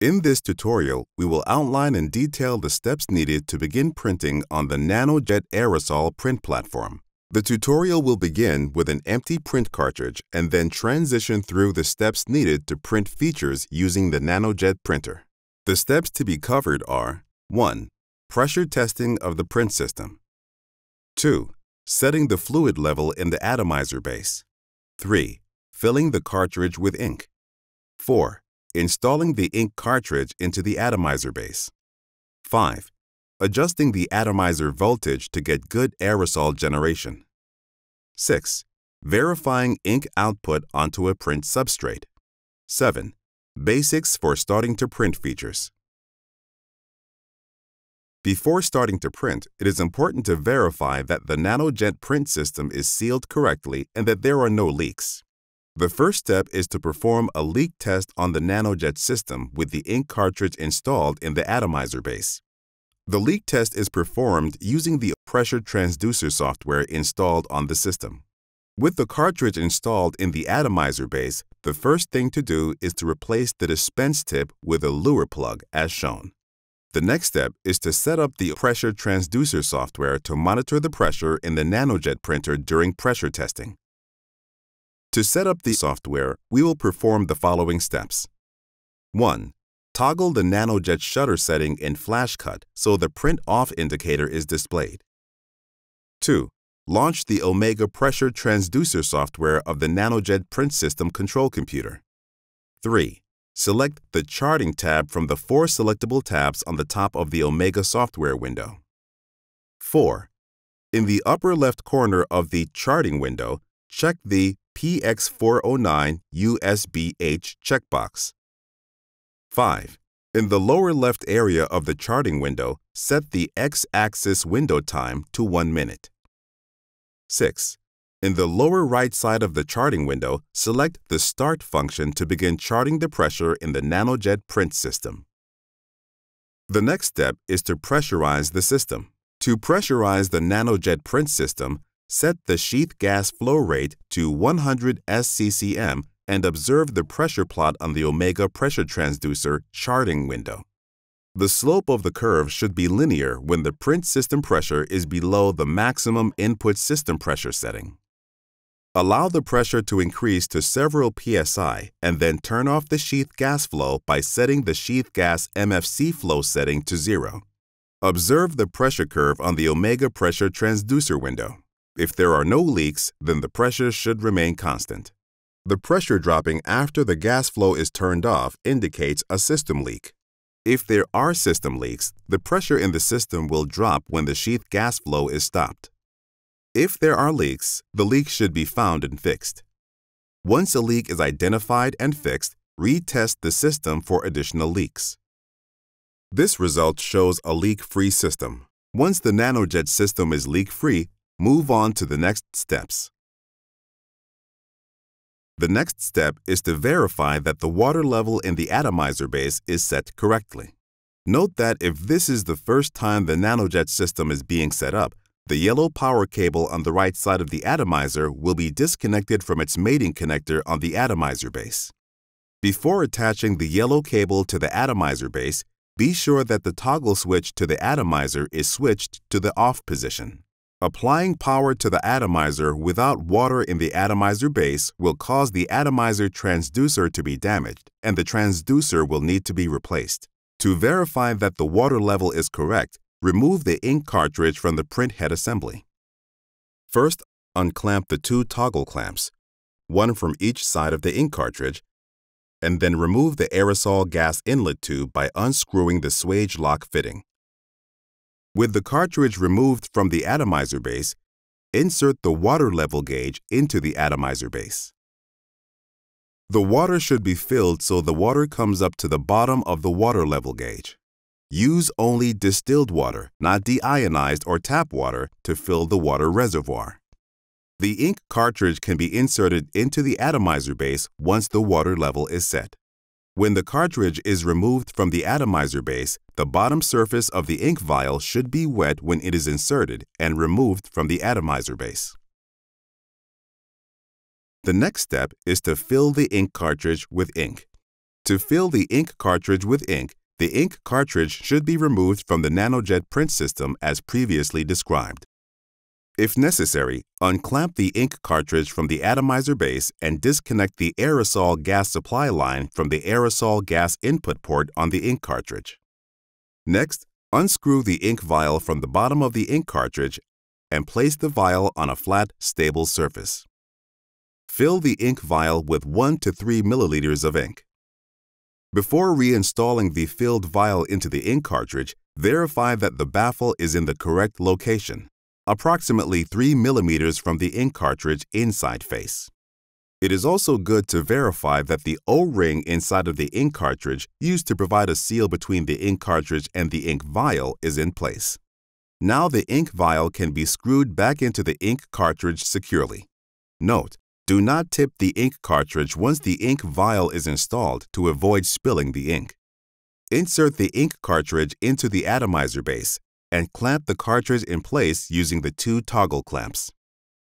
In this tutorial, we will outline and detail the steps needed to begin printing on the NanoJet aerosol print platform. The tutorial will begin with an empty print cartridge and then transition through the steps needed to print features using the NanoJet printer. The steps to be covered are 1. Pressure testing of the print system. 2. Setting the fluid level in the atomizer base. 3. Filling the cartridge with ink. 4. Installing the ink cartridge into the atomizer base. 5. Adjusting the atomizer voltage to get good aerosol generation. 6. Verifying ink output onto a print substrate. 7. Basics for starting to print features. Before starting to print, it is important to verify that the NanoJet print system is sealed correctly and that there are no leaks. The first step is to perform a leak test on the NanoJet system with the ink cartridge installed in the atomizer base. The leak test is performed using the pressure transducer software installed on the system. With the cartridge installed in the atomizer base, the first thing to do is to replace the dispense tip with a Luer plug as shown. The next step is to set up the pressure transducer software to monitor the pressure in the NanoJet printer during pressure testing. To set up the software, we will perform the following steps. 1. Toggle the NanoJet shutter setting in FlashCut so the print off indicator is displayed. 2. Launch the Omega pressure transducer software of the NanoJet print system control computer. 3 select the Charting tab from the four selectable tabs on the top of the Omega software window. 4. In the upper left corner of the Charting window, check the PX409 USB-H checkbox. 5. In the lower left area of the charting window, set the X-axis window time to 1 minute. 6. In the lower right side of the charting window, select the Start function to begin charting the pressure in the NanoJet print system. The next step is to pressurize the system. To pressurize the NanoJet print system, set the sheath gas flow rate to 100 SCCM and observe the pressure plot on the Omega pressure transducer charting window. The slope of the curve should be linear when the print system pressure is below the maximum input system pressure setting. Allow the pressure to increase to several psi and then turn off the sheath gas flow by setting the sheath gas MFC flow setting to zero. Observe the pressure curve on the Omega pressure transducer window. If there are no leaks, then the pressure should remain constant. The pressure dropping after the gas flow is turned off indicates a system leak. If there are system leaks, the pressure in the system will drop when the sheath gas flow is stopped. If there are leaks, the leak should be found and fixed. Once a leak is identified and fixed, retest the system for additional leaks. This result shows a leak-free system. Once the NanoJet system is leak-free, move on to the next steps. The next step is to verify that the water level in the atomizer base is set correctly. Note that if this is the first time the NanoJet system is being set up, the yellow power cable on the right side of the atomizer will be disconnected from its mating connector on the atomizer base. Before attaching the yellow cable to the atomizer base, be sure that the toggle switch to the atomizer is switched to the off position. Applying power to the atomizer without water in the atomizer base will cause the atomizer transducer to be damaged, and the transducer will need to be replaced. To verify that the water level is correct, remove the ink cartridge from the print head assembly. First, unclamp the two toggle clamps, one from each side of the ink cartridge, and then remove the aerosol gas inlet tube by unscrewing the Swagelok fitting. With the cartridge removed from the atomizer base, insert the water level gauge into the atomizer base. The water should be filled so the water comes up to the bottom of the water level gauge. Use only distilled water, not deionized or tap water, to fill the water reservoir. The ink cartridge can be inserted into the atomizer base once the water level is set. When the cartridge is removed from the atomizer base, the bottom surface of the ink vial should be wet when it is inserted and removed from the atomizer base. The next step is to fill the ink cartridge with ink. To fill the ink cartridge with ink, the ink cartridge should be removed from the NanoJet print system as previously described. If necessary, unclamp the ink cartridge from the atomizer base and disconnect the aerosol gas supply line from the aerosol gas input port on the ink cartridge. Next, unscrew the ink vial from the bottom of the ink cartridge and place the vial on a flat, stable surface. Fill the ink vial with 1 to 3 milliliters of ink. Before reinstalling the filled vial into the ink cartridge, verify that the baffle is in the correct location, approximately 3 millimeters from the ink cartridge inside face. It is also good to verify that the O-ring inside of the ink cartridge used to provide a seal between the ink cartridge and the ink vial is in place. Now the ink vial can be screwed back into the ink cartridge securely. Note, do not tip the ink cartridge once the ink vial is installed to avoid spilling the ink. Insert the ink cartridge into the atomizer base and clamp the cartridge in place using the two toggle clamps.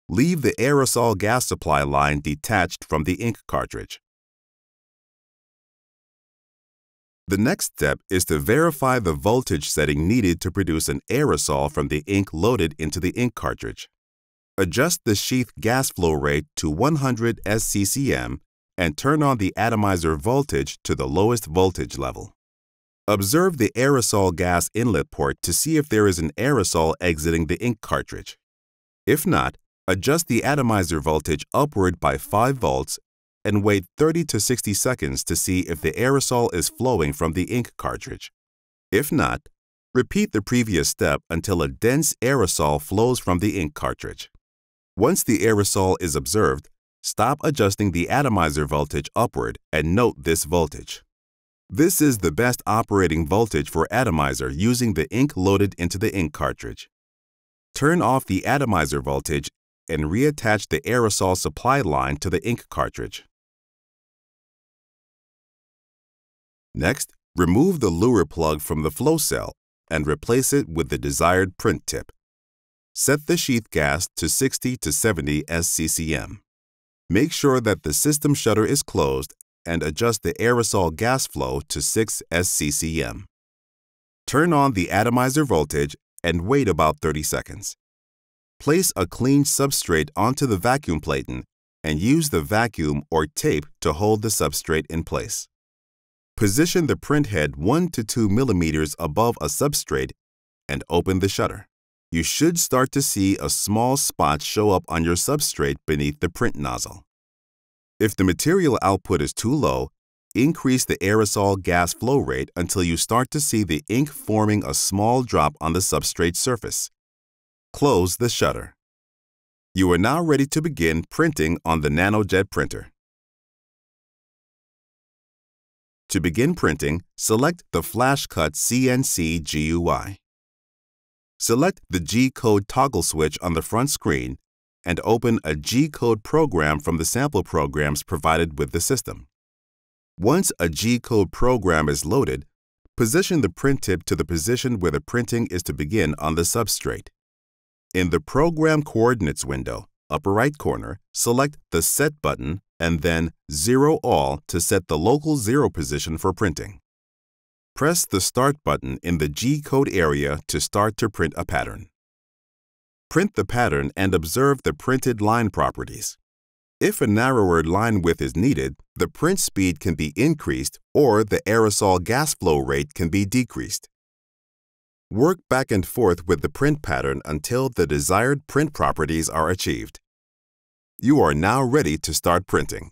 Leave the aerosol gas supply line detached from the ink cartridge. The next step is to verify the voltage setting needed to produce an aerosol from the ink loaded into the ink cartridge. Adjust the sheath gas flow rate to 100 SCCM and turn on the atomizer voltage to the lowest voltage level. Observe the aerosol gas inlet port to see if there is an aerosol exiting the ink cartridge. If not, adjust the atomizer voltage upward by 5 volts and wait 30 to 60 seconds to see if the aerosol is flowing from the ink cartridge. If not, repeat the previous step until a dense aerosol flows from the ink cartridge. Once the aerosol is observed, stop adjusting the atomizer voltage upward and note this voltage. This is the best operating voltage for atomizer using the ink loaded into the ink cartridge. Turn off the atomizer voltage and reattach the aerosol supply line to the ink cartridge. Next, remove the Luer plug from the flow cell and replace it with the desired print tip. Set the sheath gas to 60 to 70 SCCM. Make sure that the system shutter is closed and adjust the aerosol gas flow to 6 SCCM. Turn on the atomizer voltage and wait about 30 seconds. Place a clean substrate onto the vacuum platen and use the vacuum or tape to hold the substrate in place. Position the print head 1 to 2 millimeters above a substrate and open the shutter you should start to see a small spot show up on your substrate beneath the print nozzle. If the material output is too low, increase the aerosol gas flow rate until you start to see the ink forming a small drop on the substrate surface. Close the shutter. You are now ready to begin printing on the NanoJet printer. To begin printing, select the FlashCut CNC GUI. Select the G-code toggle switch on the front screen and open a G-code program from the sample programs provided with the system. Once a G-code program is loaded, position the print tip to the position where the printing is to begin on the substrate. In the Program Coordinates window, upper right corner, select the Set button and then Zero All to set the local zero position for printing. Press the Start button in the G-code area to start to print a pattern. Print the pattern and observe the printed line properties. If a narrower line width is needed, the print speed can be increased or the aerosol gas flow rate can be decreased. Work back and forth with the print pattern until the desired print properties are achieved. You are now ready to start printing.